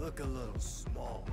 Look a little small.